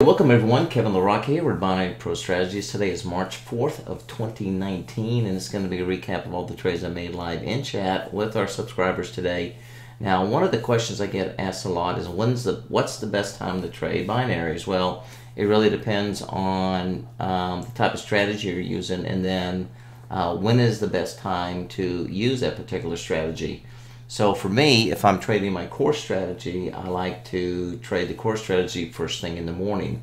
Welcome everyone, Kevin LaRocque here with Binary Pro Strategies. Today is March 4th of 2019 and it's going to be a recap of all the trades I made live in chat with our subscribers today. Now one of the questions I get asked a lot is when's the what's the best time to trade binaries? Well, it really depends on um, the type of strategy you're using and then uh, when is the best time to use that particular strategy. So for me, if I'm trading my core strategy, I like to trade the core strategy first thing in the morning.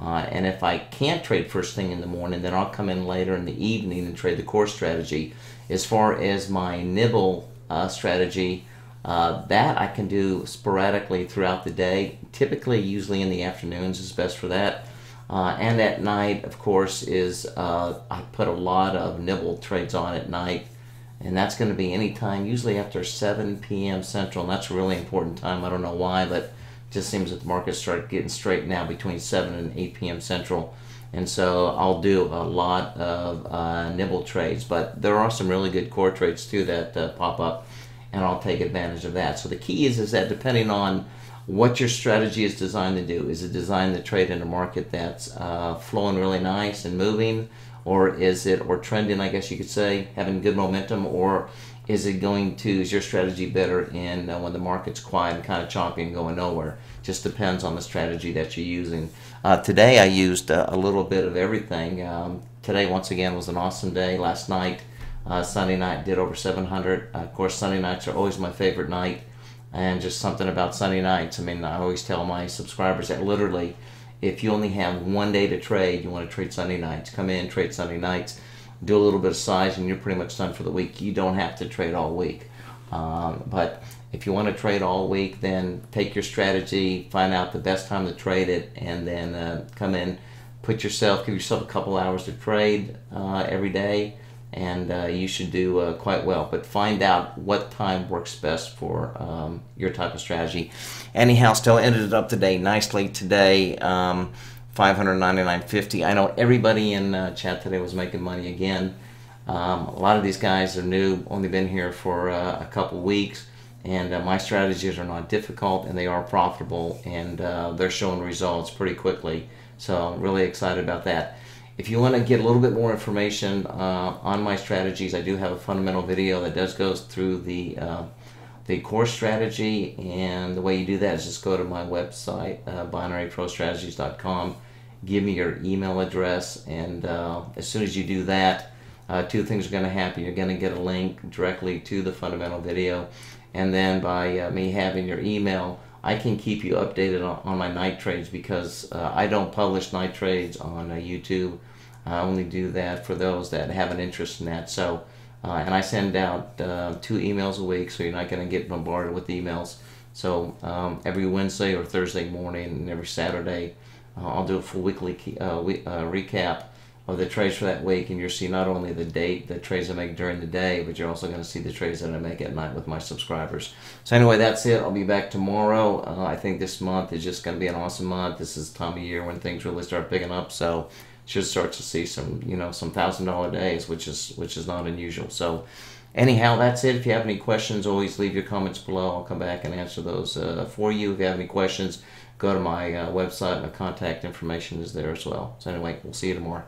Uh, and if I can't trade first thing in the morning, then I'll come in later in the evening and trade the core strategy. As far as my nibble uh, strategy, uh, that I can do sporadically throughout the day. Typically, usually in the afternoons is best for that. Uh, and at night, of course, is uh, I put a lot of nibble trades on at night and that's going to be anytime, usually after 7 p.m. Central, and that's a really important time. I don't know why, but it just seems that the markets start getting straight now between 7 and 8 p.m. Central. And so I'll do a lot of uh, nibble trades, but there are some really good core trades too that uh, pop up, and I'll take advantage of that. So the key is, is that depending on what your strategy is designed to do, is it designed to trade in a market that's uh, flowing really nice and moving, or is it or trending i guess you could say having good momentum or is it going to is your strategy better in uh, when the market's quiet and kind of choppy and going nowhere? Just depends on the strategy that you're using. Uh, today i used uh, a little bit of everything. Um, today once again was an awesome day. Last night uh, sunday night did over 700 of course sunday nights are always my favorite night. And just something about sunday nights i mean i always tell my subscribers that literally if you only have one day to trade, you want to trade Sunday nights, come in, trade Sunday nights, do a little bit of size, and you're pretty much done for the week. You don't have to trade all week. Um, but if you want to trade all week, then take your strategy, find out the best time to trade it, and then uh, come in, put yourself, give yourself a couple hours to trade uh, every day and uh, you should do uh, quite well. But find out what time works best for um, your type of strategy. Anyhow, still ended up today nicely today. Um, 599.50. I know everybody in uh, chat today was making money again. Um, a lot of these guys are new, only been here for uh, a couple weeks, and uh, my strategies are not difficult and they are profitable, and uh, they're showing results pretty quickly. So I'm really excited about that. If you want to get a little bit more information uh, on my strategies, I do have a fundamental video that does go through the uh, the core strategy, and the way you do that is just go to my website, uh, binaryprostrategies.com, give me your email address, and uh, as soon as you do that, uh, two things are going to happen. You're going to get a link directly to the fundamental video, and then by uh, me having your email, I can keep you updated on, on my night trades because uh, I don't publish night trades on uh, YouTube. I only do that for those that have an interest in that. So, uh, and I send out uh, two emails a week, so you're not going to get bombarded with emails. So um, every Wednesday or Thursday morning and every Saturday, uh, I'll do a full weekly uh, we, recap of the trades for that week, and you'll see not only the date, the trades I make during the day, but you're also going to see the trades that I make at night with my subscribers. So anyway, that's it. I'll be back tomorrow. Uh, I think this month is just going to be an awesome month. This is the time of year when things really start picking up, so should start to see some, you know, some thousand dollar days, which is which is not unusual. So. Anyhow, that's it. If you have any questions, always leave your comments below. I'll come back and answer those uh, for you. If you have any questions, go to my uh, website. My contact information is there as well. So anyway, we'll see you tomorrow.